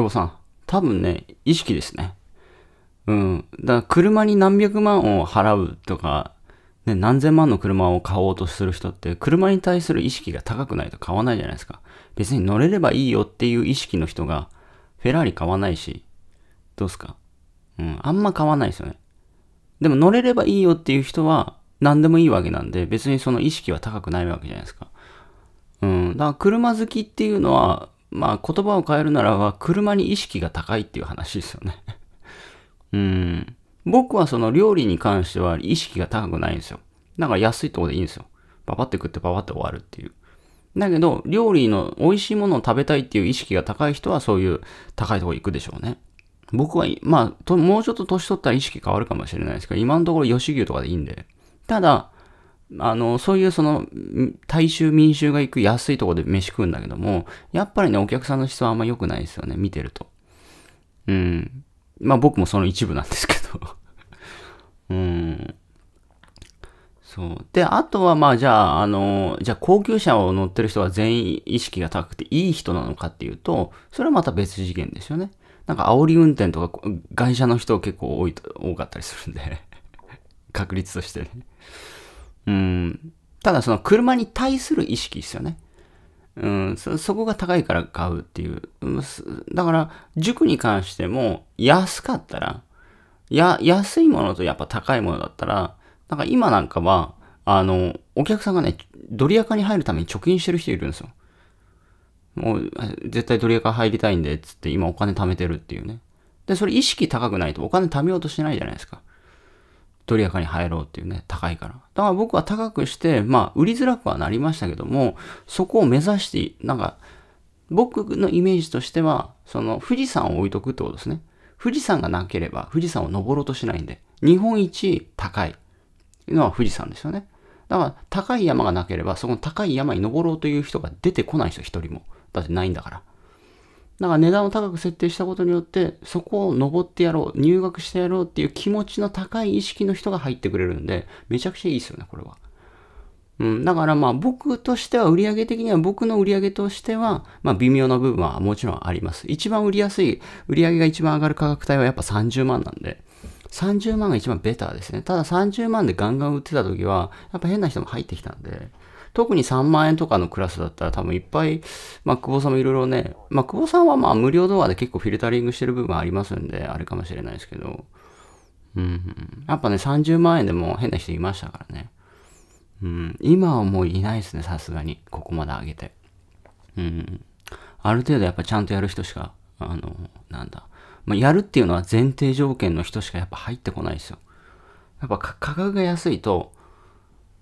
久保さん、多分ね、意識ですね。うん。だから車に何百万を払うとか、ね、何千万の車を買おうとする人って、車に対する意識が高くないと買わないじゃないですか。別に乗れればいいよっていう意識の人が、フェラーリ買わないし、どうすかうん、あんま買わないですよね。でも乗れればいいよっていう人は、何でもいいわけなんで、別にその意識は高くないわけじゃないですか。うん。だから車好きっていうのは、まあ言葉を変えるならば、車に意識が高いっていう話ですよね。うん。僕はその料理に関しては意識が高くないんですよ。だか安いとこでいいんですよ。パパって食ってパパって終わるっていう。だけど、料理の美味しいものを食べたいっていう意識が高い人はそういう高いとこ行くでしょうね。僕は、まあ、もうちょっと年取ったら意識変わるかもしれないですけど、今のところ吉牛とかでいいんで。ただ、あの、そういうその、大衆民衆が行く安いとこで飯食うんだけども、やっぱりね、お客さんの質はあんま良くないですよね、見てると。うん。まあ僕もその一部なんですけど。うん。そう。で、あとはまあじゃあ、あの、じゃあ高級車を乗ってる人は全員意識が高くていい人なのかっていうと、それはまた別次元ですよね。なんか煽り運転とか外車の人結構多い、多かったりするんで。確率としてね。うん。ただその車に対する意識ですよね。うん、そ、そこが高いから買うっていう。だから、塾に関しても安かったら、や、安いものとやっぱ高いものだったら、なんか今なんかは、あの、お客さんがね、ドリアカに入るために貯金してる人いるんですよ。もう、絶対ドリアカ入りたいんで、つって今お金貯めてるっていうね。で、それ意識高くないとお金貯めようとしてないじゃないですか。ドリアカに入ろうっていうね、高いから。だから僕は高くして、まあ、売りづらくはなりましたけども、そこを目指して、なんか、僕のイメージとしては、その、富士山を置いとくってことですね。富士山がなければ、富士山を登ろうとしないんで、日本一高いのは富士山ですよね。だから、高い山がなければ、そこの高い山に登ろうという人が出てこないんですよ、一人も。だってないんだから。だから値段を高く設定したことによって、そこを登ってやろう、入学してやろうっていう気持ちの高い意識の人が入ってくれるんで、めちゃくちゃいいですよね、これは。うん、だからまあ僕としては売上的には僕の売上としては、まあ微妙な部分はもちろんあります。一番売りやすい、売上が一番上がる価格帯はやっぱ30万なんで、30万が一番ベターですね。ただ30万でガンガン売ってた時は、やっぱ変な人も入ってきたんで、特に3万円とかのクラスだったら多分いっぱい、まあ、久保さんもいろいろね、まあ、久保さんはまあ無料動画で結構フィルタリングしてる部分ありますんで、あれかもしれないですけど、うん、やっぱね、30万円でも変な人いましたからね。うん、今はもういないですね、さすがに。ここまで上げて。うん。ある程度やっぱちゃんとやる人しか、あの、なんだ。まあ、やるっていうのは前提条件の人しかやっぱ入ってこないですよ。やっぱ価格が安いと、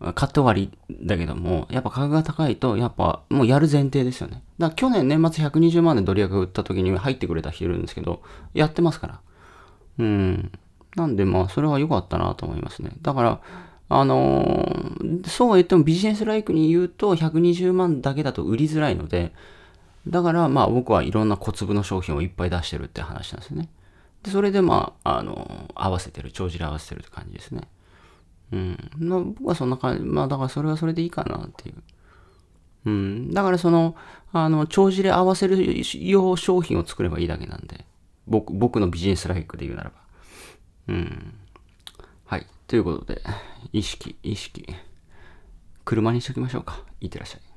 買って終わりだけども、やっぱ価格が高いと、やっぱもうやる前提ですよね。だから去年年末120万でドリアカ売った時に入ってくれた人いるんですけど、やってますから。うん。なんでまあ、それは良かったなと思いますね。だから、あのーそうは言ってもビジネスライクに言うと120万だけだと売りづらいので、だからまあ僕はいろんな小粒の商品をいっぱい出してるって話なんですよね。で、それでまあ、あのー合わせてる、帳尻合わせてるって感じですね。うん。まあ僕はそんな感じ、まあだからそれはそれでいいかなっていう。うん。だからその、あの、帳尻合わせる用商品を作ればいいだけなんで。僕、僕のビジネスライクで言うならば。うん。はい。ということで、意識、意識。車にしときましょうか。いってらっしゃい。